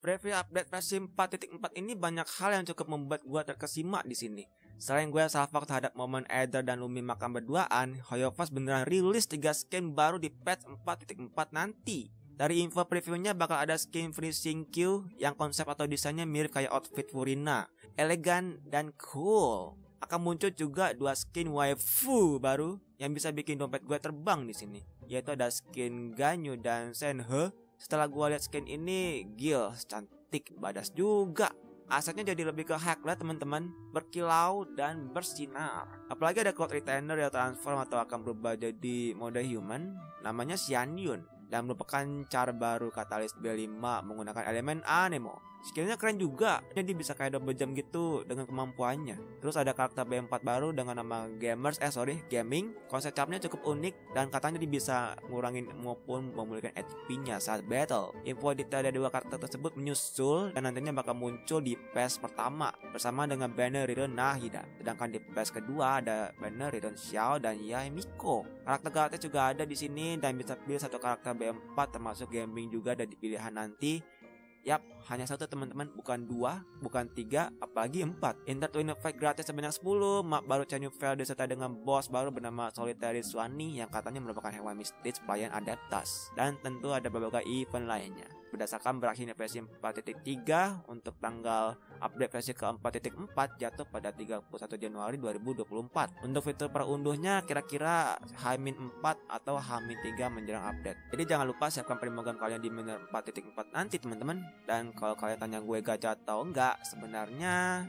Preview update versi 4.4 ini banyak hal yang cukup membuat gue terkesima di sini. Selain gue salvok terhadap momen Eder dan Lumi makan berduaan, Hoyofas beneran rilis 3 skin baru di patch 4.4 nanti. Dari info previewnya bakal ada skin Freezing Q yang konsep atau desainnya mirip kayak outfit Furina, elegan dan cool. Akan muncul juga dua skin waifu baru yang bisa bikin dompet gue terbang di sini, yaitu ada skin Ganyu dan Senhe setelah gua lihat skin ini, Gil cantik, badas juga. Asetnya jadi lebih ke hack lah teman-teman, berkilau dan bersinar. Apalagi ada cloud retainer yang transform atau akan berubah jadi mode human, namanya Xianyun dan merupakan cara baru katalis B5 menggunakan elemen Anemo. Skillnya keren juga, jadi bisa kayak double jam gitu dengan kemampuannya. Terus ada karakter B4 baru dengan nama Gamers, eh sorry, Gaming. Konsep capnya cukup unik dan katanya dia bisa ngurangin maupun memulihkan HP-nya saat battle. Info detail dari dua karakter tersebut menyusul dan nantinya bakal muncul di PES pertama bersama dengan banner Riron Nahida. Sedangkan di PES kedua ada banner Riron Xiao dan Yai Miko. Karakter-karakter juga ada di sini dan bisa pilih satu karakter B4 termasuk gaming juga ada di pilihan nanti Yap, hanya satu teman-teman, bukan dua, bukan tiga, apalagi empat. Enter Twin Effect gratis sebanyak 10, map baru Chanyu Fair disertai dengan boss baru bernama Solitary Swani yang katanya merupakan hewan mistis pelayan Adeptas. Dan tentu ada beberapa event lainnya berdasarkan berakhirnya versi 4.3 untuk tanggal update versi ke 4.4 jatuh pada 31 Januari 2024. Untuk fitur perunduhnya kira-kira H-4 atau H-3 menjelang update. Jadi jangan lupa siapkan perimogan kalian di menu 4.4 nanti teman-teman. Dan kalau kalian tanya gue gacha atau enggak, sebenarnya